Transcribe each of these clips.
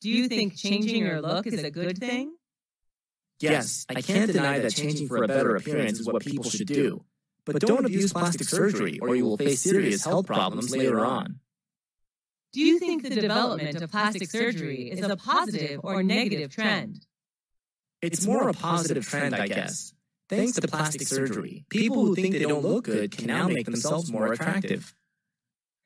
Do you think changing your look is a good thing? Yes, I can't deny that changing for a better appearance is what people should do. But don't abuse plastic surgery or you will face serious health problems later on. Do you think the development of plastic surgery is a positive or negative trend? It's more a positive trend, I guess. Thanks to plastic surgery, people who think they don't look good can now make themselves more attractive.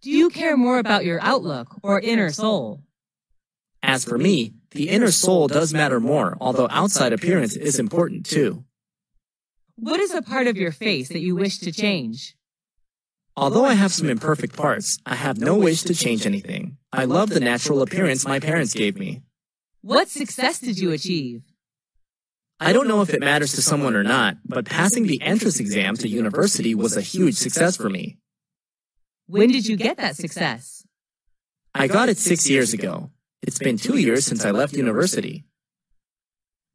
Do you care more about your outlook or inner soul? As for me, the inner soul does matter more, although outside appearance is important too. What is a part of your face that you wish to change? Although I have some imperfect parts, I have no wish to change anything. I love the natural appearance my parents gave me. What success did you achieve? I don't know if it matters to someone or not, but passing the entrance exam to university was a huge success for me. When did you get that success? I got it six years ago. It's been two years since I left university.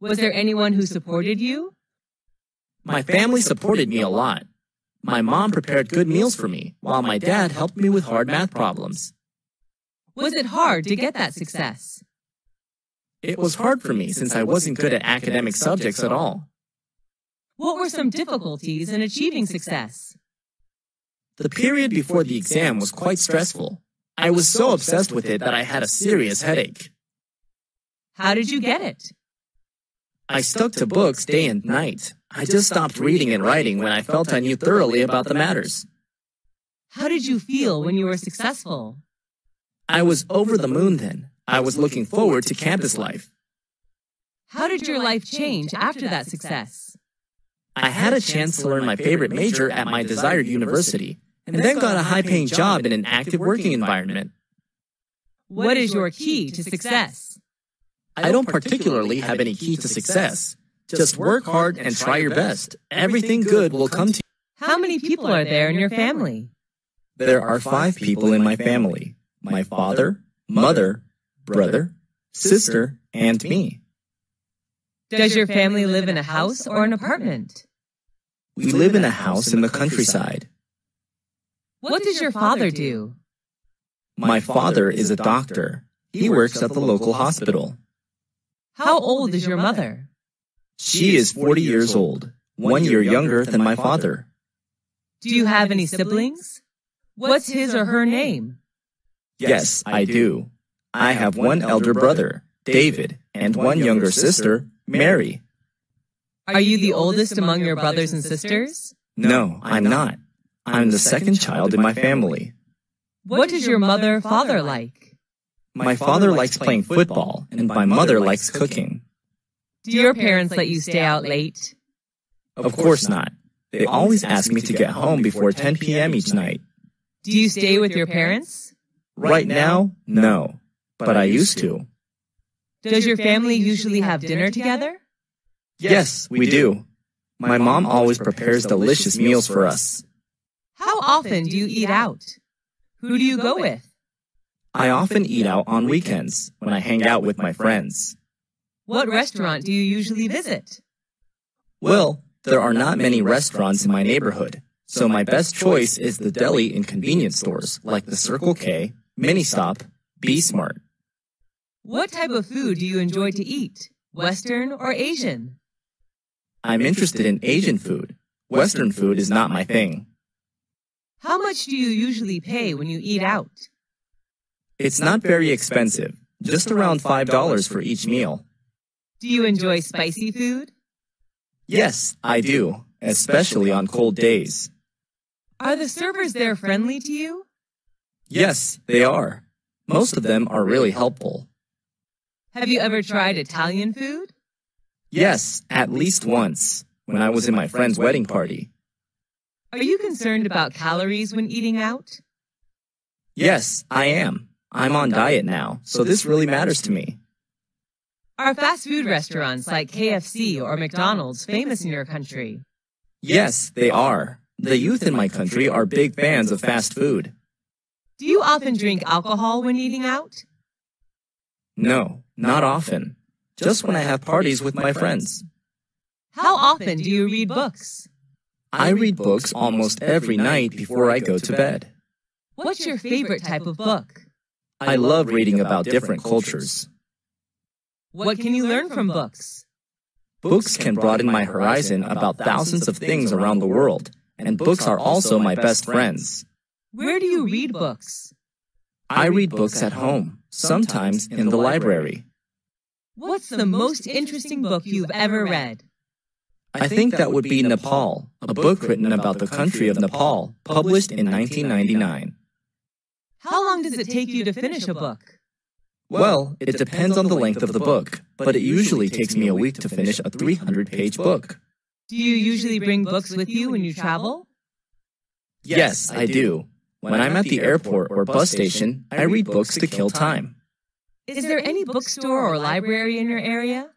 Was there anyone who supported you? My family supported me a lot. My mom prepared good meals for me, while my dad helped me with hard math problems. Was it hard to get that success? It was hard for me since I wasn't good at academic subjects at all. What were some difficulties in achieving success? The period before the exam was quite stressful. I was so obsessed with it that I had a serious headache. How did you get it? I stuck to books day and night. I just stopped reading and writing when I felt I knew thoroughly about the matters. How did you feel when you were successful? I was over the moon then. I was looking forward to campus life. How did your life change after that success? I had a chance to learn my favorite major at my desired university, and then got a high paying job in an active working environment. What is your key to success? I don't particularly have any key to success. Just work hard and try your best. Everything good will come to you. How many people are there in your family? There are five people in my family my father, mother, brother, sister, and me. Does your family live in a house or an apartment? We live in a house in the countryside. What does your father do? My father is a doctor. He works at the local hospital. How old is your mother? She is 40 years old, one year younger than my father. Do you have any siblings? What's his or her name? Yes, I do. I have one elder brother, David, and one younger sister, Mary. Are you the oldest among your brothers and sisters? No, I'm not. I'm the second child in my family. What is your mother father like? My father likes playing football, and my mother likes cooking. Do your parents let you stay out late? Of course not. They always ask me to get home before 10 p.m. each night. Do you stay with your parents? Right now, no. But I used to. Does your family usually have dinner together? Yes, we do. My mom always prepares delicious meals for us. How often do you eat out? Who do you go with? I often eat out on weekends when I hang out with my friends. What restaurant do you usually visit? Well, there are not many restaurants in my neighborhood, so my best choice is the deli and convenience stores like the Circle K, Mini Stop, B's Mart. What type of food do you enjoy to eat? Western or Asian? I'm interested in Asian food. Western food is not my thing. How much do you usually pay when you eat out? It's not very expensive, just around $5 for each meal. Do you enjoy spicy food? Yes, I do, especially on cold days. Are the servers there friendly to you? Yes, they are. Most of them are really helpful. Have you ever tried Italian food? Yes, at least once, when I was in my friend's wedding party. Are you concerned about calories when eating out? Yes, I am. I'm on diet now, so this really matters to me. Are fast food restaurants like KFC or McDonald's famous in your country? Yes, they are. The youth in my country are big fans of fast food. Do you often drink alcohol when eating out? No, not often. Just when I have parties with my friends. How often do you read books? I read books almost every night before I go to bed. What's your favorite type of book? I love reading about different cultures. What can you learn from books? Books can broaden my horizon about thousands of things around the world, and books are also my best friends. Where do you read books? I read books at home, sometimes in the library. What's the most interesting book you've ever read? I think that would be Nepal, a book written about the country of Nepal, published in 1999. How long does it take you to finish a book? Well, it depends on the length of the book, but it usually takes me a week to finish a 300 page book. Do you usually bring books with you when you travel? Yes, I do. When I'm at the airport or bus station, I read books to kill time. Is there any bookstore or library in your area?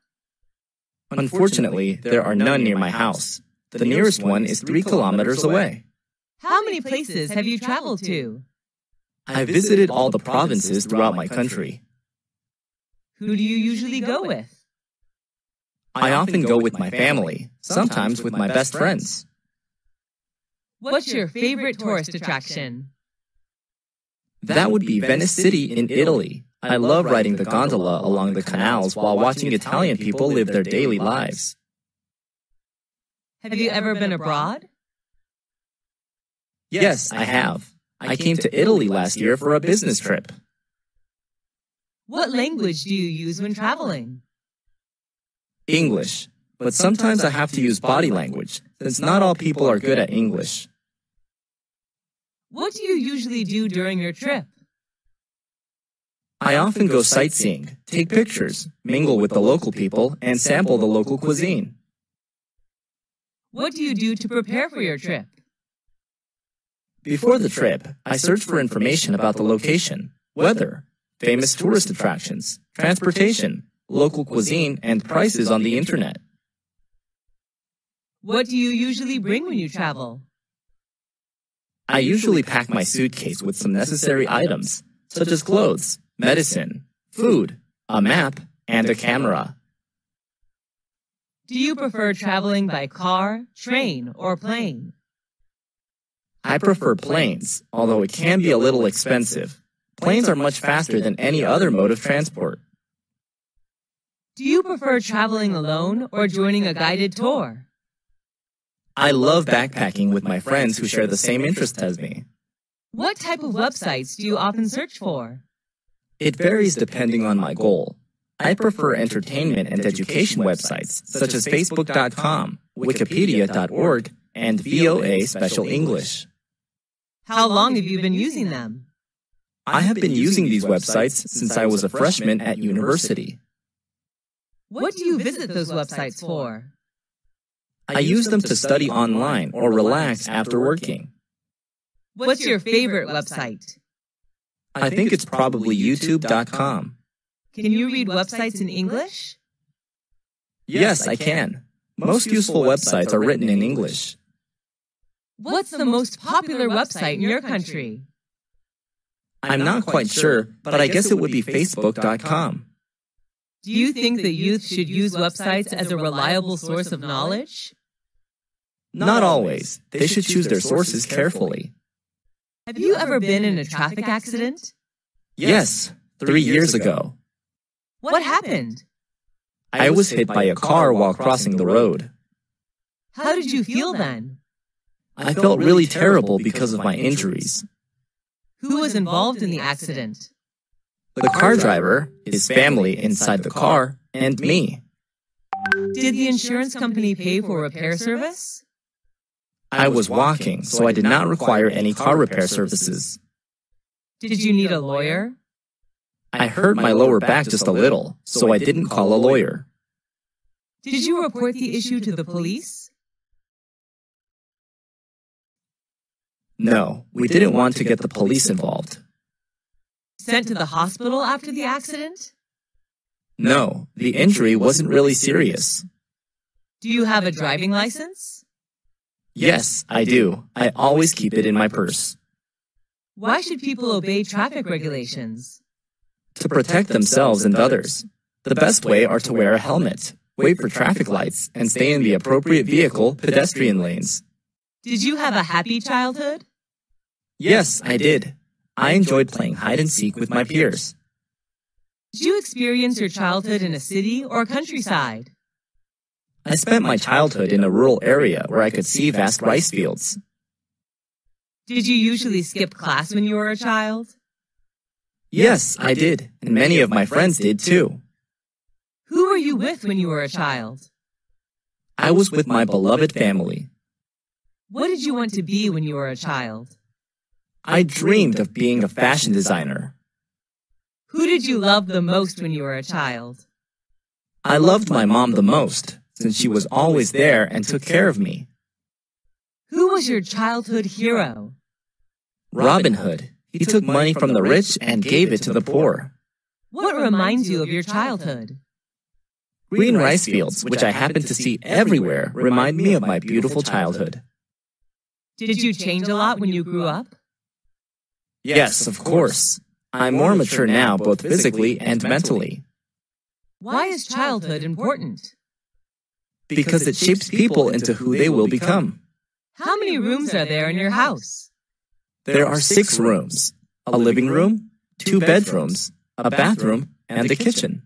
Unfortunately, there are none near my house. The nearest one is three kilometers away. How many places have you traveled to? I visited all the provinces throughout my country. Who do you usually go with? I often go with my family, sometimes with my best friends. What's your favorite tourist attraction? That would be Venice City in Italy. I love riding the gondola along the canals while watching Italian people live their daily lives. Have you ever been abroad? Yes, I have. I came to Italy last year for a business trip. What language do you use when traveling? English, but sometimes I have to use body language, since not all people are good at English. What do you usually do during your trip? I often go sightseeing, take pictures, mingle with the local people, and sample the local cuisine. What do you do to prepare for your trip? Before the trip, I search for information about the location, weather, famous tourist attractions, transportation, local cuisine, and prices on the internet. What do you usually bring when you travel? I usually pack my suitcase with some necessary items, such as clothes, medicine, food, a map, and a camera. Do you prefer traveling by car, train, or plane? I prefer planes, although it can be a little expensive. Planes are much faster than any other mode of transport. Do you prefer traveling alone or joining a guided tour? I love backpacking with my friends who share the same interests as me. What type of websites do you often search for? It varies depending on my goal. I prefer entertainment and education websites such as Facebook.com, Wikipedia.org, and VOA Special English. How long have you been using them? I have been using these websites since I was a freshman at university. What do you visit those websites for? I use them to study online or relax after working. What's your favorite website? I think it's probably YouTube.com. Can you read websites in English? Yes, I can. Most useful websites are written in English. What's the most popular website in your country? I'm not quite sure, but I guess it would be Facebook.com. Do you think that youth should use websites as a reliable source of knowledge? Not always. They should choose their sources carefully. Have you ever been in a traffic accident? Yes, three years ago. What happened? I was hit by a car while crossing the road. How did you feel then? I felt really terrible because of my injuries. Who was involved in the accident? The car driver, his family inside the car, and me. Did the insurance company pay for repair service? I was walking, so I did not require any car repair services. Did you need a lawyer? I hurt my lower back just a little, so I didn't call a lawyer. Did you report the issue to the police? No, we didn't want to get the police involved. Sent to the hospital after the accident? No, the injury wasn't really serious. Do you have a driving license? Yes, I do. I always keep it in my purse. Why should people obey traffic regulations? To protect themselves and others. The best way are to wear a helmet, wait for traffic lights, and stay in the appropriate vehicle pedestrian lanes. Did you have a happy childhood? Yes, I did. I enjoyed playing hide and seek with my peers. Did you experience your childhood in a city or countryside? I spent my childhood in a rural area where I could see vast rice fields. Did you usually skip class when you were a child? Yes, I did, and many of my friends did too. Who were you with when you were a child? I was with my beloved family. What did you want to be when you were a child? I dreamed of being a fashion designer. Who did you love the most when you were a child? I loved my mom the most, since she was always there and took care of me. Who was your childhood hero? Robin Hood. He took money from the rich and gave it to the poor. What reminds you of your childhood? Green rice fields, which I happen to see everywhere, remind me of my beautiful childhood. Did you change a lot when you grew up? Yes, of course. I'm more mature now, both physically and mentally. Why is childhood important? Because it shapes people into who they will become. How many rooms are there in your house? There are six rooms a living room, two bedrooms, a bathroom, and a kitchen.